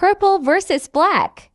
Purple versus black.